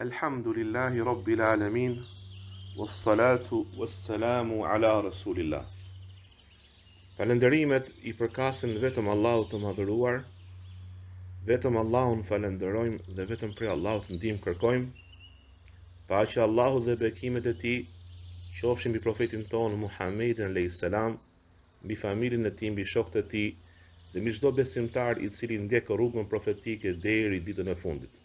Elhamdulillahi Rabbil Alamin Was salatu was salamu ala Rasulillah Falënderimet i përkasin vetëm Allahut të madhëruar Vetëm Allahun falënderojmë dhe vetëm prej Allahut ndihmë kërkojmë Paqja e Allahut dhe bekimet e tij Qofshin mbi profetin tonë Muhammedin a.s. Mbi familjen e tij, mbi shokët e tij Dhe mbi çdo besimtar i cili ndjek rrugën profetike deri ditën e fundit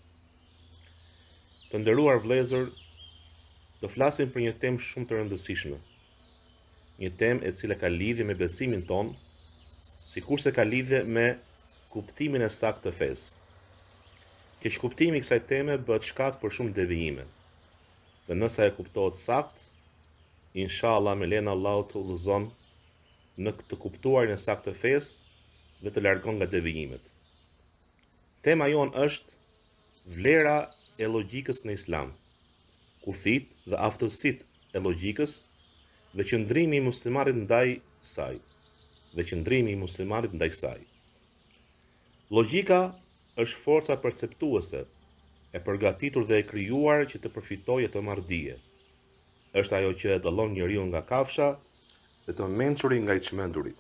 Të nderuar vëllezër, do flasim për një temë shumë të rëndësishme. Një temë e cila ka lidhje me besimin tonë, sikurse ka lidhje me kuptimin e saktë të fesë. Keqkuptimi i kësaj teme bëhet shkak për shumë devijime. Dhe nëse e kuptohet saktë, inshallah me lejen e Allahut të udhëzon në të kuptuarin e saktë të fesë dhe të largon nga devijimet. Tema jonë është vlera e logjikës në Islam, kufijtë dhe aftësitë e logjikës dhe qëndrimi i muslimanit ndaj saj, dhe qëndrimi i muslimanit ndaj saj. Logjika është forca perceptuese e përgatitur dhe e krijuar që të përfitojë e të marrë dije. Është ajo që e dallon njeriun nga kafsha dhe të mençurin nga i çmenduri.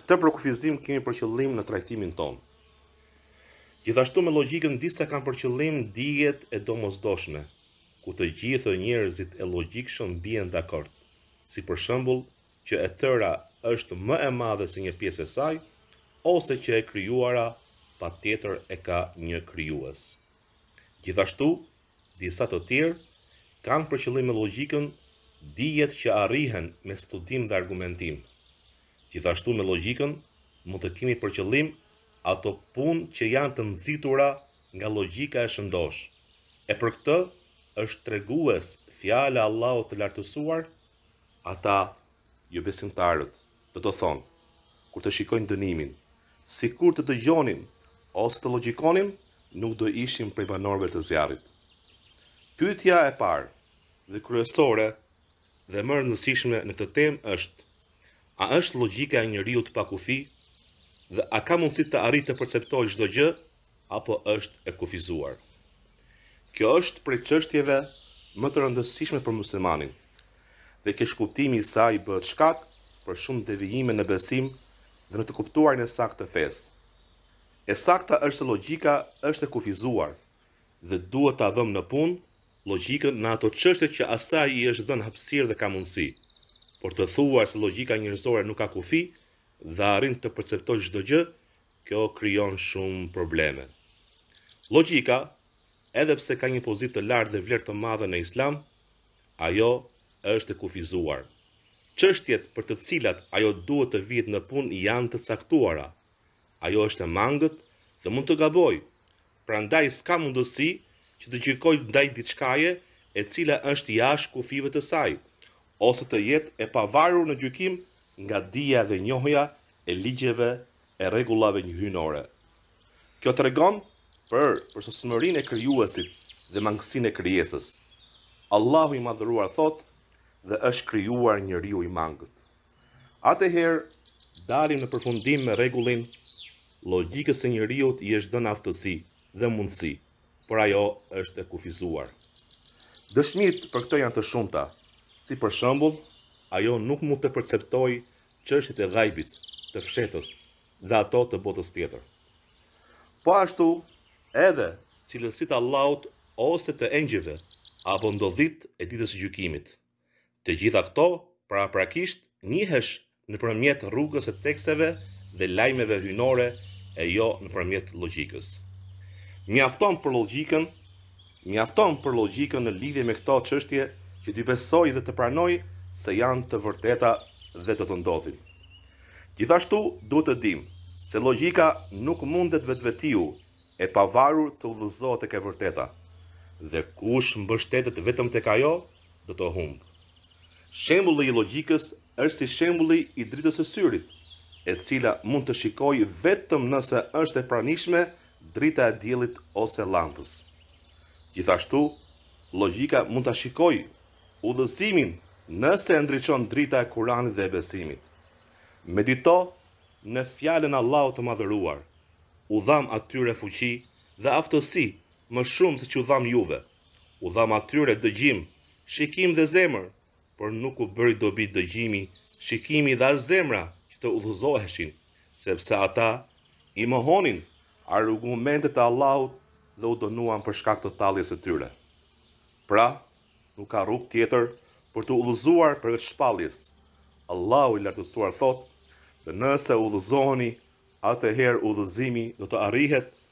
Këtë përkufizim kemi për qëllim në trajtimin tonë. Gjithashtu me logjikën disa kanë për qëllim dijet e domosdoshme, ku të gjithë njerëzit e logjikshëm bien dakord, si për shembull që e tëra është më e madhe se një pjesë e saj, ose që e krijuara patjetër e ka një krijues. Gjithashtu, disa të tjerë kanë për qëllim me logjikën dijet që arrihen me studim dhe argumentim. Gjithashtu me logjikën mund të kemi për qëllim ato punë që janë të nxitura nga logjika e shëndoshë. E për këtë është tregues fjala e Allahut të Lartësuar, Ata, jobesimtarët, Do të thonë, kur të shikojnë dënimin, sikur të dëgjonim ose të logjikonim, nuk do ishim prej banorëve të zjarrit. Pyetja e parë dhe kryesore dhe më e rëndësishme në këtë temë është, a është logjika e njeriut pa kufi dhe a ka mundësi të arrijë të perceptojë çdo gjë apo është e kufizuar? Kjo është prej çështjeve më të rëndësishme për muslimanin, dhe keqkuptimi i saj bëhet shkak për shumë devijime në besim dhe në të kuptuarin e saktë të fesë. E sakta është se logjika është e kufizuar dhe duhet ta vëmë në punë logjikën në ato çështje që asaj i është dhënë hapësirë dhe ka mundësi. Por të thuash se logjika njerëzore nuk ka kufi dhe arrin të perceptojë çdo gjë, Kjo krijon shumë probleme. Logjika, edhe pse ka një pozitë të lartë dhe vlerë të madhe në Islam, ajo është e kufizuar. Çështjet për të cilat ajo duhet të vihet në punë janë të caktuara. Ajo është e mangët dhe mund të gabojë, prandaj s'ka mundësi që të gjykojë ndaj diçkaje e cila është jashtë kufijve të saj, ose të jetë e pavarur në gjykim nga dija dhe njohja e ligjeve e rregullave hyjnore. Kjo tregon për përsosmërinë e Krijuesit dhe mangësinë e krijesës. Allahu i Madhëruar thotë, Dhe është krijuar njeriu i mangët. Atëherë, dalim në përfundim me rregullin, Logjikës së njeriut i është dhënë aftësi dhe mundësi, por ajo është e kufizuar. Dëshmitë për këto janë të shumta, si për shembull, ajo nuk mund të perceptojë çështjet e ghaibit, të fshehtës, dhe ato të botës tjetër. Po ashtu, edhe cilësitë e Allahut ose të engjëjve apo ndodhitë e Ditës së Gjykimit. Të gjitha këto paraprakisht njihen nëpërmjet rrugës së teksteve dhe lajmeve hyjnore e jo nëpërmjet llogjikës. Mjafton për llogjikën, mjafton për llogjikën në lidhje me këto çështje që t'i besojë dhe të pranojë se janë të vërteta dhe do të ndodhin. Gjithashtu duhet të dimë se llogjika nuk mundet vetvetiu e pavarur të udhëzohet tek e vërteta dhe kush mbështetet vetëm tek ajo do të humbë. Shembulli i logjikës është si shembulli i dritës së syrit, e cila mund të shikojë vetëm nëse është e pranishme drita e diellit ose llambës. Gjithashtu, logjika mund ta shikojë udhëzimin nëse e ndriçon drita e Kuranit dhe e besimit. Medito në fjalën e Allahut të Madhëruar, U dhamë atyre fuqi dhe aftësi më shumë se ç'u dhamë juve. U dhamë atyre dëgjim, shikim dhe zemër, por nuk u bëri dobi dëgjimi, shikimi dhe as zemra që të udhëzoheshin, sepse ata i mohonin argumentet e Allahut dhe u dënuan për shkak të talljes së tyre. Pra, nuk ka rrugë tjetër për t'u udhëzuar përveç shpalljes. Allahu i Lartësuar thotë, Dhe nëse udhëzoheni, atëherë udhëzimi do të arrihet